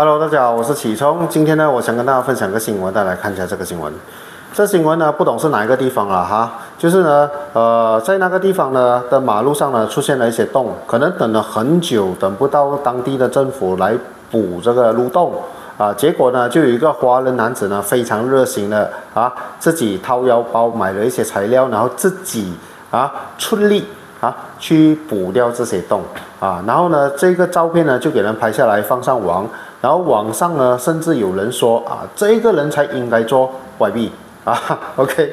Hello，大家好，我是启聪。今天呢，我想跟大家分享个新闻，大家来看一下这个新闻。这新闻呢，不懂是哪一个地方了哈，就是呢，呃，在那个地方呢的马路上呢，出现了一些洞，可能等了很久，等不到当地的政府来补这个路洞啊，结果呢，就有一个华人男子呢，非常热心的啊，自己掏腰包买了一些材料，然后自己啊出力啊去补掉这些洞啊，然后呢，这个照片呢就给人拍下来放上网，然后网上呢甚至有人说啊，这个人才应该做外币。啊，OK，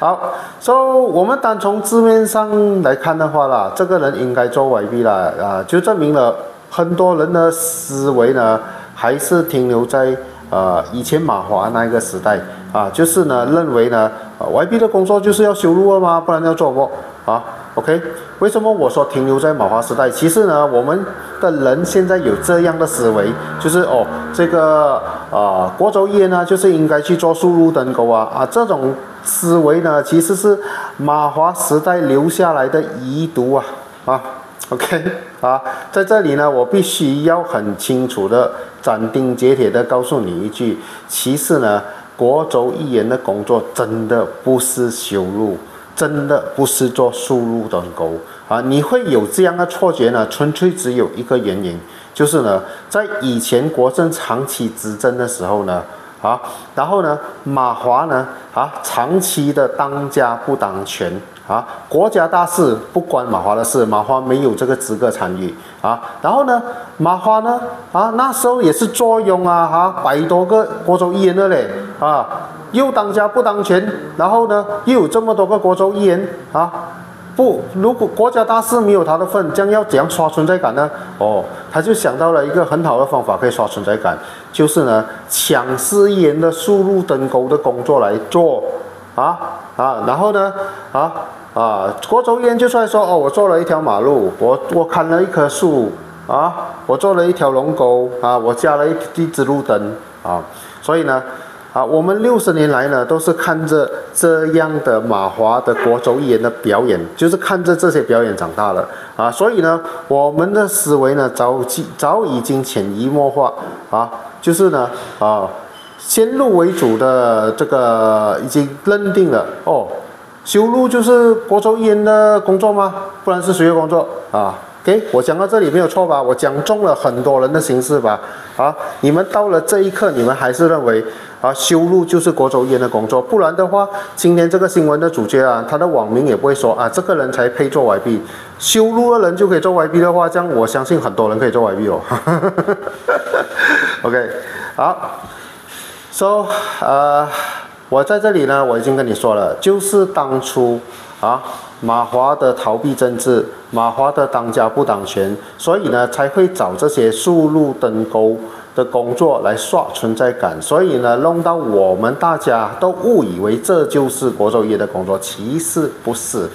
好，So 我们单从字面上来看的话啦，这个人应该做外币啦，啊，就证明了很多人的思维呢，还是停留在呃以前马华那一个时代啊，就是呢认为呢外币的工作就是要修路了吗？不然要做什么啊？OK，为什么我说停留在马华时代？其实呢，我们的人现在有这样的思维，就是哦，这个啊，国州业呢，就是应该去做输入登沟啊啊，这种思维呢，其实是马华时代留下来的遗毒啊啊，OK 啊，在这里呢，我必须要很清楚的斩钉截铁的告诉你一句，其实呢，国州议员的工作真的不是修路。真的不是做输入登沟啊！你会有这样的错觉呢？纯粹只有一个原因，就是呢，在以前国政长期执政的时候呢，啊，然后呢，马华呢，啊，长期的当家不当权啊，国家大事不关马华的事，马华没有这个资格参与啊。然后呢，马华呢，啊，那时候也是坐拥啊，哈，百多个国州议员的嘞，啊。又当家不当权，然后呢，又有这么多个国州议员啊，不，如果国家大事没有他的份，将要怎样刷存在感呢？哦，他就想到了一个很好的方法可以刷存在感，就是呢，抢市议员的输入登沟的工作来做，啊啊，然后呢，啊啊，国州议员就出来说，哦，我做了一条马路，我我砍了一棵树，啊，我做了一条龙沟，啊，我加了一一支路灯，啊，所以呢。啊，我们六十年来呢，都是看着这样的马华的国州议员的表演，就是看着这些表演长大了啊，所以呢，我们的思维呢，早已早已经潜移默化啊，就是呢啊，先入为主的这个已经认定了哦，修路就是国州议员的工作吗？不然是谁的工作啊？给我讲到这里没有错吧？我讲中了很多人的心思吧？啊，你们到了这一刻，你们还是认为啊，修路就是国州烟的工作？不然的话，今天这个新闻的主角啊，他的网名也不会说啊，这个人才配做 YB，修路的人就可以做 YB 的话，这样我相信很多人可以做 YB 哦。OK，好，So，呃，我在这里呢，我已经跟你说了，就是当初啊。马华的逃避政治，马华的当家不当权，所以呢才会找这些速路登钩的工作来刷存在感，所以呢弄到我们大家都误以为这就是国州议员的工作，其实不是，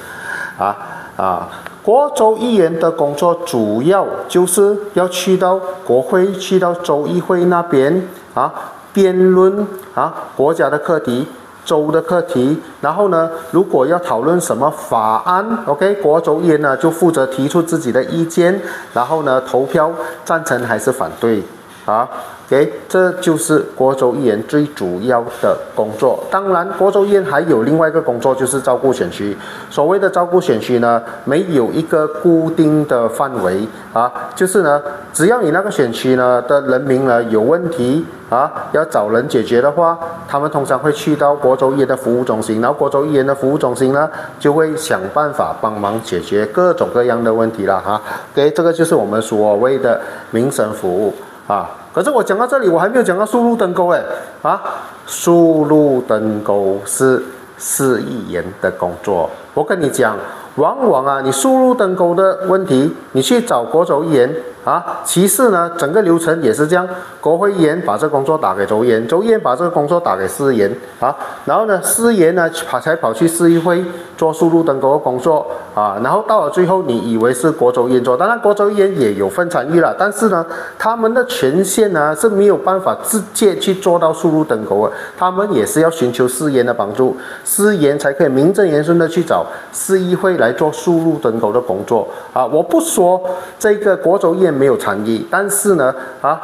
啊啊，国州议员的工作主要就是要去到国会，去到州议会那边啊辩论啊国家的课题。州的课题，然后呢，如果要讨论什么法案，OK，国州议员呢就负责提出自己的意见，然后呢投票赞成还是反对，啊。OK，这就是国州议员最主要的工作。当然，国州议员还有另外一个工作，就是照顾选区。所谓的照顾选区呢，没有一个固定的范围啊，就是呢，只要你那个选区呢的人民呢有问题啊，要找人解决的话，他们通常会去到国州议员的服务中心，然后国州议员的服务中心呢就会想办法帮忙解决各种各样的问题了哈。OK，这个就是我们所谓的民生服务啊。可是我讲到这里，我还没有讲到输入登沟哎啊，输入登沟是市议员的工作。我跟你讲，往往啊，你输入登沟的问题，你去找国州议员。啊，其次呢，整个流程也是这样，国会议员把这工作打给州议员，州议员把这个工作打给市议员，啊，然后呢，市议员呢跑才跑去市议会做输入登沟的工作，啊，然后到了最后，你以为是国州议员做，当然国州议员也有分参与了，但是呢，他们的权限呢是没有办法直接去做到输入登口的，他们也是要寻求市议员的帮助，市议员才可以名正言顺的去找市议会来做输入登口的工作，啊，我不说这个国州议员。没有参与，但是呢，啊，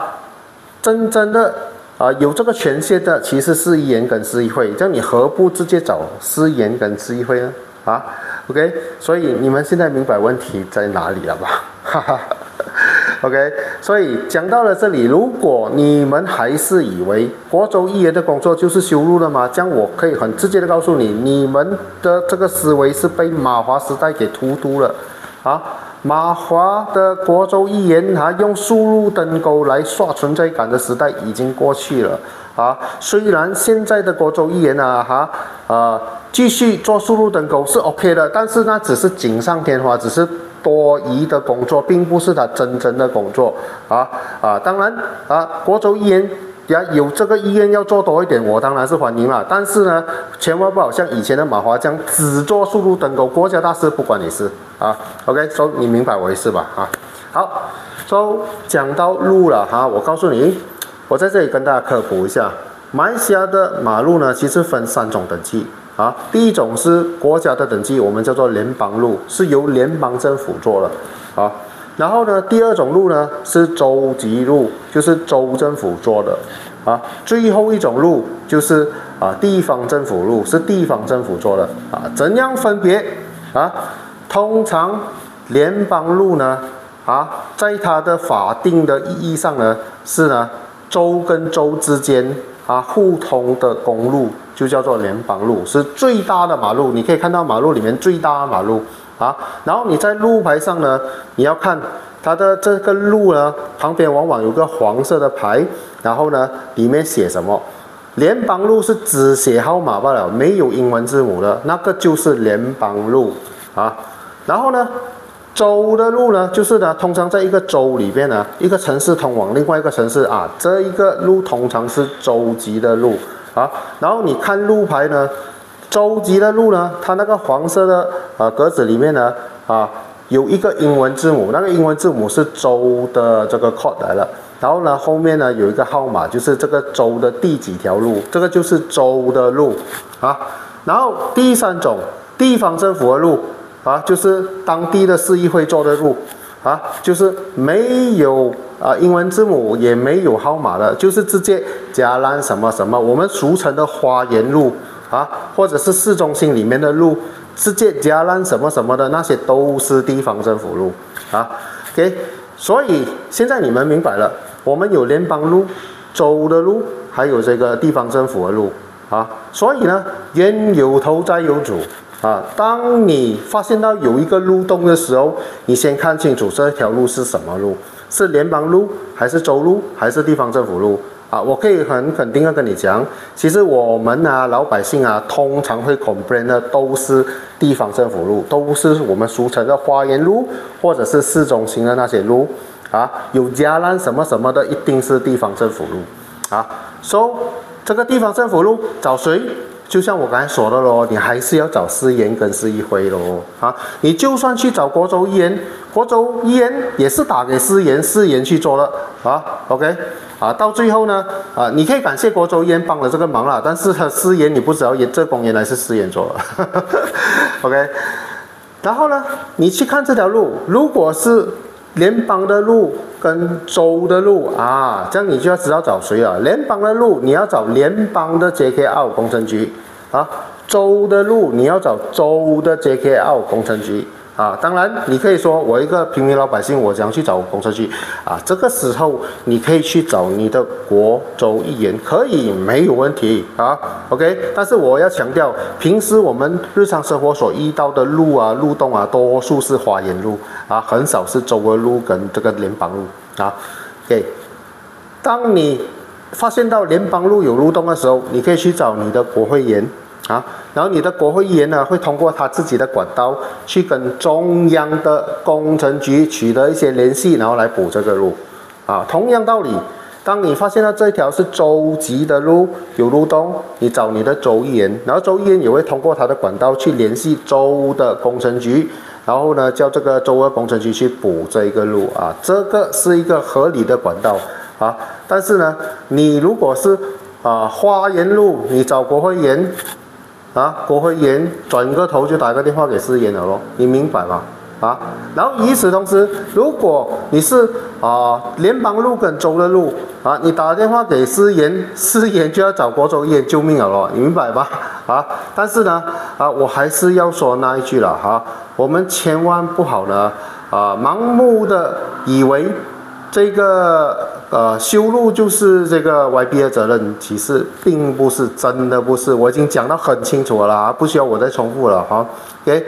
真正的啊有这个权限的，其实是议员跟市议会，这样你何不直接找市议员跟市议会呢？啊，OK，所以你们现在明白问题在哪里了吧？哈哈。OK，所以讲到了这里，如果你们还是以为国州议员的工作就是修路的吗？这样我可以很直接的告诉你，你们的这个思维是被马华时代给荼毒了啊！马华的国州议员啊，用输入灯钩来刷存在感的时代已经过去了啊！虽然现在的国州议员啊，哈啊，继续做输入灯钩是 OK 的，但是那只是锦上添花，只是。多余的工作，并不是他真正的工作啊啊！当然啊，国州议员呀有这个意愿要做多一点，我当然是欢迎了。但是呢，千万不好像以前的马华这样只做速度登高，国家大事不关你事啊。OK，所以你明白我意思吧？啊，好，说讲到路了哈，我告诉你，我在这里跟大家科普一下，马来西亚的马路呢，其实分三种等级。啊，第一种是国家的等级，我们叫做联邦路，是由联邦政府做的，啊，然后呢，第二种路呢是州级路，就是州政府做的，啊，最后一种路就是啊地方政府路，是地方政府做的，啊，怎样分别？啊，通常联邦路呢，啊，在它的法定的意义上呢，是呢州跟州之间啊互通的公路。就叫做联邦路，是最大的马路。你可以看到马路里面最大的马路啊。然后你在路牌上呢，你要看它的这个路呢，旁边往往有个黄色的牌，然后呢，里面写什么？联邦路是只写号码罢了，没有英文字母的，那个就是联邦路啊。然后呢，州的路呢，就是呢，通常在一个州里边呢，一个城市通往另外一个城市啊，这一个路通常是州级的路。啊，然后你看路牌呢，州级的路呢，它那个黄色的呃格子里面呢，啊，有一个英文字母，那个英文字母是州的这个 code 来了，然后呢后面呢有一个号码，就是这个州的第几条路，这个就是州的路啊。然后第三种地方政府的路啊，就是当地的市议会做的路啊，就是没有。啊，英文字母也没有号码的，就是直接加烂什么什么，我们俗称的花园路啊，或者是市中心里面的路，直接加烂什么什么的那些都是地方政府路啊。OK，所以现在你们明白了，我们有联邦路、州的路，还有这个地方政府的路啊。所以呢，冤有头债有主啊。当你发现到有一个路洞的时候，你先看清楚这条路是什么路。是联邦路还是州路还是地方政府路啊？我可以很肯定的跟你讲，其实我们啊老百姓啊，通常会 complain 的都是地方政府路，都是我们俗称的花园路或者是市中心的那些路啊，有加烂什么什么的，一定是地方政府路啊。说这个地方政府路找谁？就像我刚才说的咯，你还是要找市员跟市议会咯啊！你就算去找国州议员，国州议员也是打给市员，市员去做了啊。OK，啊，到最后呢，啊，你可以感谢国州议员帮了这个忙了，但是他市员你不知道，这工原来是市员做了。OK，然后呢，你去看这条路，如果是联邦的路跟州的路啊，这样你就要知道找谁啊？联邦的路你要找联邦的 JKL 工程局。啊，州的路你要找州的 JKL 工程局啊。当然，你可以说我一个平民老百姓，我想去找工程局啊。这个时候你可以去找你的国州议员，可以没有问题啊。OK，但是我要强调，平时我们日常生活所遇到的路啊、路洞啊，多数是花园路啊，很少是州的路跟这个联邦路啊。OK，当你发现到联邦路有路洞的时候，你可以去找你的国会议员。啊，然后你的国会议员呢，会通过他自己的管道去跟中央的工程局取得一些联系，然后来补这个路。啊，同样道理，当你发现到这条是州级的路有路洞，你找你的州议员，然后州议员也会通过他的管道去联系州的工程局，然后呢叫这个州的工程局去补这一个路。啊，这个是一个合理的管道。啊，但是呢，你如果是啊花园路，你找国会议员。啊，国会议员转个头就打个电话给市议员了咯，你明白吗？啊。然后与此同时，如果你是啊联邦路跟州的路啊，你打电话给司研，司研就要找国州医院救命了咯，你明白吧？啊，但是呢啊，我还是要说那一句了哈，我们千万不好呢啊，盲目的以为这个。呃，修路就是这个 YB 的责任，其实并不是真的不是，我已经讲得很清楚了啊，不需要我再重复了哈。OK，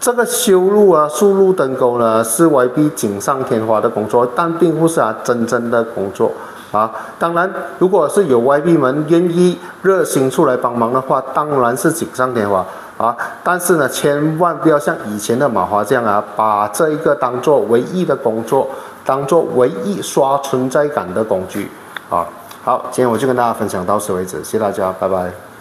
这个修路啊，树路灯沟呢，是 YB 锦上添花的工作，但并不是啊真正的工作啊。当然，如果是有 YB 们愿意热心出来帮忙的话，当然是锦上添花啊。但是呢，千万不要像以前的马华这样啊，把这一个当做唯一的工作。当做唯一刷存在感的工具，啊，好，今天我就跟大家分享到此为止，谢谢大家，拜拜。